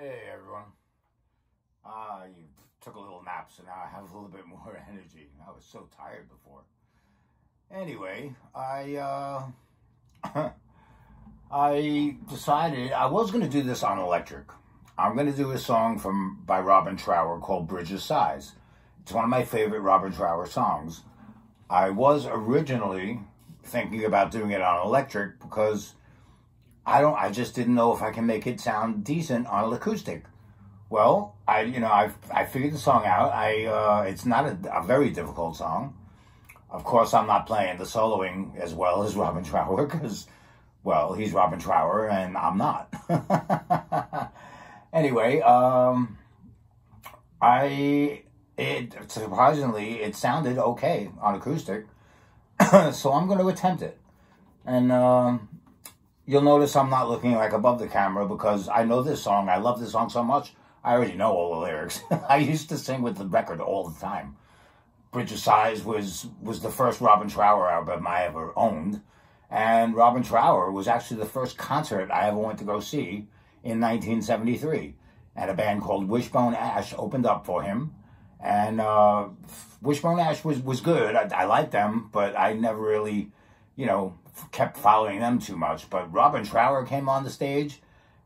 Hey everyone. I took a little nap, so now I have a little bit more energy. I was so tired before. Anyway, I uh, I decided I was going to do this on electric. I'm going to do a song from by Robin Trower called Bridge of Sighs. It's one of my favorite Robin Trower songs. I was originally thinking about doing it on electric because I don't. I just didn't know if I can make it sound decent on an acoustic. Well, I you know I I figured the song out. I uh, it's not a, a, very difficult song. Of course, I'm not playing the soloing as well as Robin Trower because, well, he's Robin Trower and I'm not. anyway, um, I it surprisingly it sounded okay on acoustic, so I'm going to attempt it, and. Um, you'll notice I'm not looking like above the camera because I know this song. I love this song so much. I already know all the lyrics. I used to sing with the record all the time. Bridge of Sighs was was the first Robin Trower album I ever owned, and Robin Trower was actually the first concert I ever went to go see in 1973. And a band called Wishbone Ash opened up for him, and uh, Wishbone Ash was was good. I, I liked them, but I never really, you know, kept following them too much. But Robin Trower came on the stage,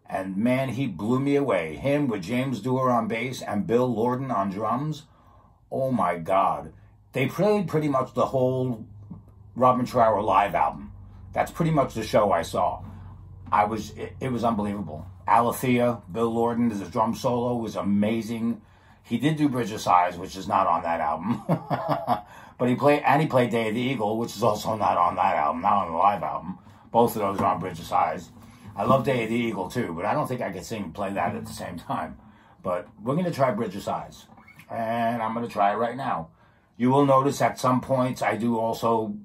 and man, he blew me away. Him with James Dewar on bass and Bill Lordan on drums. Oh my God. They played pretty much the whole Robin Trower live album. That's pretty much the show I saw. I was, it, it was unbelievable. Alethea, Bill Lordan, his drum solo was amazing. He did do Bridge of Sighs, which is not on that album. But he played, and he played Day of the Eagle, which is also not on that album, not on the live album. Both of those are on Bridge of Sighs. I love Day of the Eagle too, but I don't think I could sing and play that at the same time. But we're going to try Bridge of Sighs. And I'm going to try it right now. You will notice at some points I do also,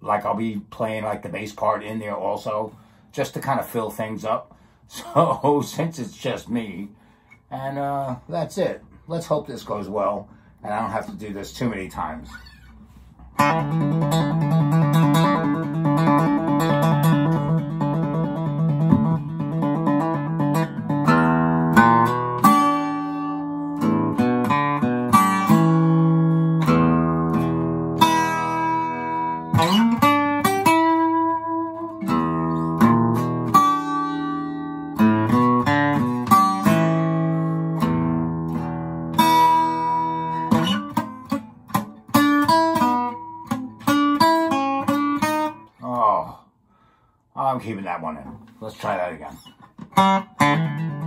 like I'll be playing like the bass part in there also, just to kind of fill things up. So since it's just me, and uh, that's it. Let's hope this goes well, and I don't have to do this too many times. Keeping that one in. Let's try that again.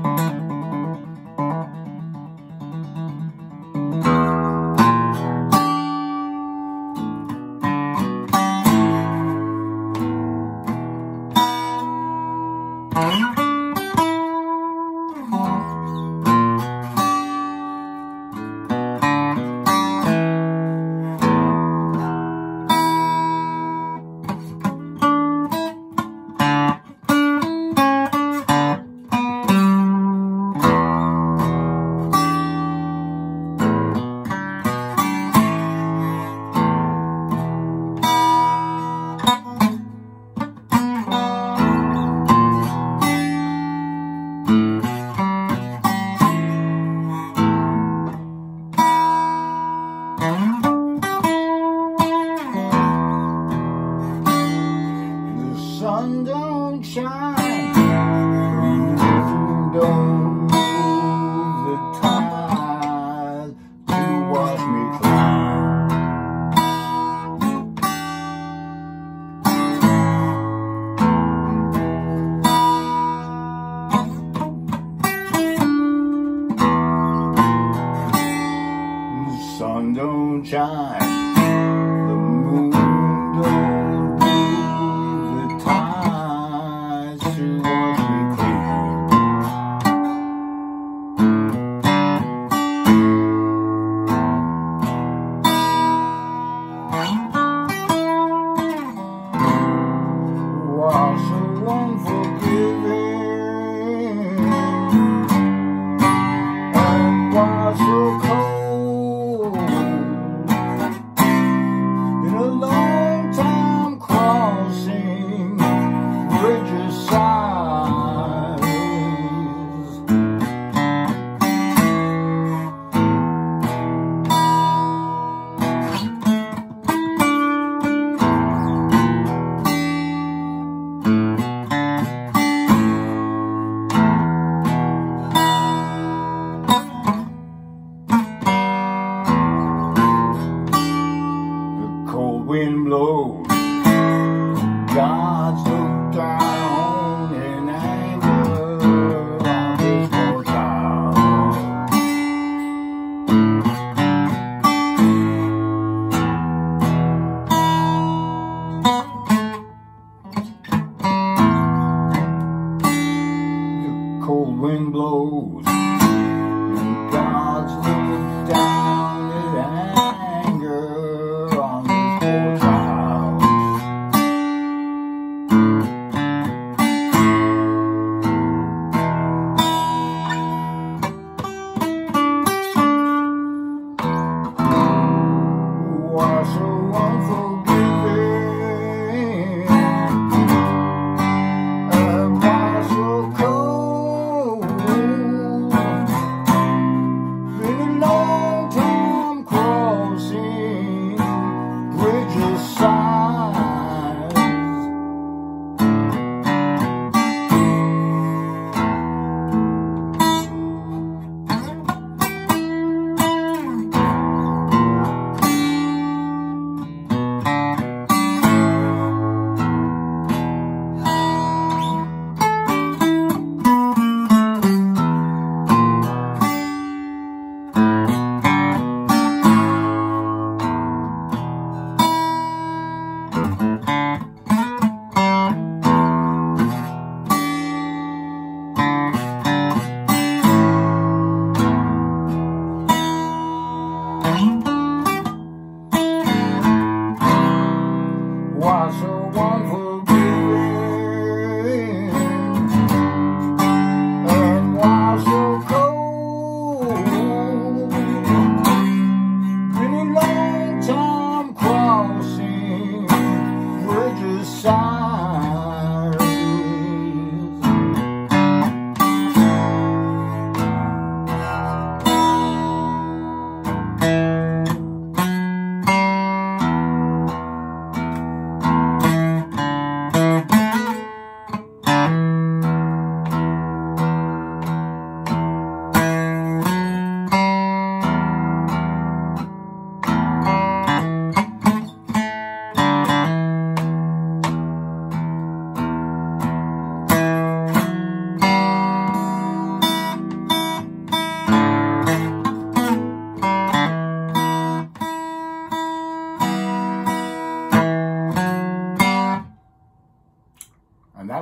Bridges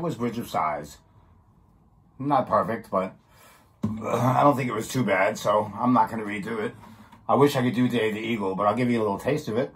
was Bridge of Sighs. Not perfect, but uh, I don't think it was too bad, so I'm not going to redo it. I wish I could do Day of the Eagle, but I'll give you a little taste of it.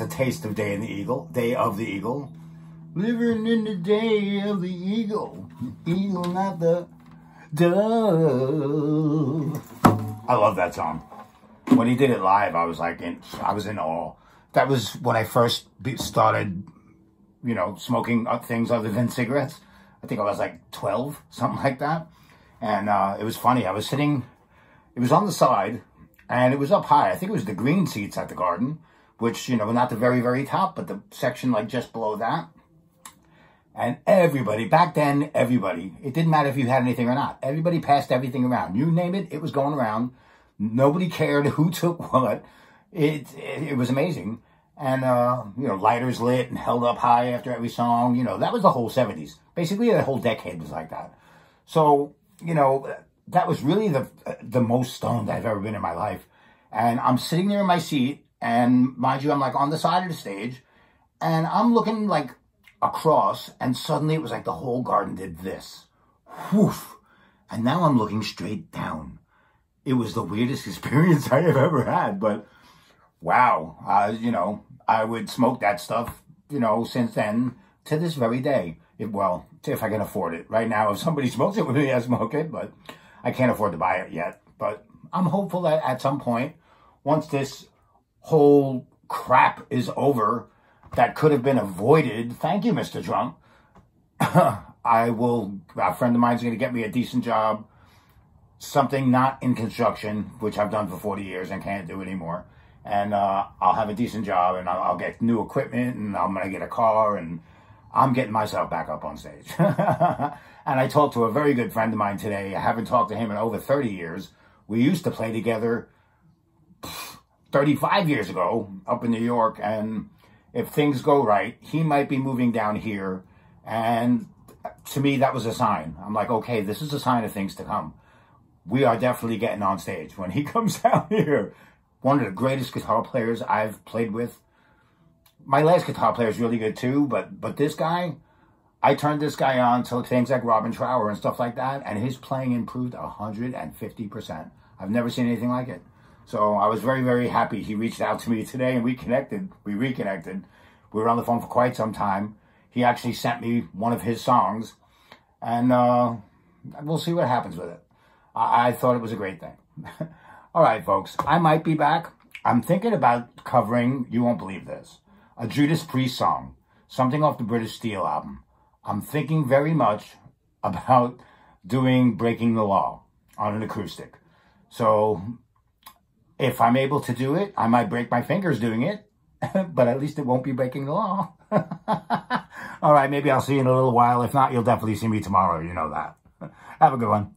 A taste of Day in the Eagle. Day of the Eagle. Living in the day of the eagle. Eagle, not the dove. I love that song. When he did it live, I was like, in, I was in awe. that was when I first started, you know, smoking things other than cigarettes. I think I was like 12, something like that. And uh, it was funny. I was sitting, it was on the side and it was up high. I think it was the green seats at the garden, which, you know, not the very, very top, but the section like just below that. And everybody, back then, everybody, it didn't matter if you had anything or not. Everybody passed everything around. You name it, it was going around. Nobody cared who took what. It, it, it was amazing. And, uh, you know, lighters lit and held up high after every song. You know, that was the whole 70s. Basically, the whole decade was like that. So, you know, that was really the, the most stoned I've ever been in my life. And I'm sitting there in my seat. And mind you, I'm like on the side of the stage. And I'm looking like across, and suddenly it was like the whole garden did this. Whoof. And now I'm looking straight down. It was the weirdest experience I have ever had, but wow. Uh, you know, I would smoke that stuff, you know, since then to this very day. It, well, if I can afford it. Right now, if somebody smokes it with me, I smoke it, but I can't afford to buy it yet. But I'm hopeful that at some point, once this whole crap is over, that could have been avoided. Thank you, Mr. Trump. I will, a friend of mine's going to get me a decent job, something not in construction, which I've done for 40 years and can't do anymore. And uh, I'll have a decent job and I'll, I'll get new equipment and I'm going to get a car and I'm getting myself back up on stage. and I talked to a very good friend of mine today. I haven't talked to him in over 30 years. We used to play together 35 years ago up in New York and if things go right, he might be moving down here. And to me, that was a sign. I'm like, okay, this is a sign of things to come. We are definitely getting on stage when he comes down here. One of the greatest guitar players I've played with. My last guitar player is really good too, but but this guy, I turned this guy on to things like Robin Trower and stuff like that, and his playing improved 150%. I've never seen anything like it. So I was very, very happy he reached out to me today and we connected. We reconnected. We were on the phone for quite some time. He actually sent me one of his songs and uh, we'll see what happens with it. I, I thought it was a great thing. All right, folks, I might be back. I'm thinking about covering, you won't believe this, a Judas Priest song, something off the British Steel album. I'm thinking very much about doing Breaking the Law on an acoustic. So if I'm able to do it, I might break my fingers doing it, but at least it won't be breaking the law. All right, maybe I'll see you in a little while. If not, you'll definitely see me tomorrow. You know that. Have a good one.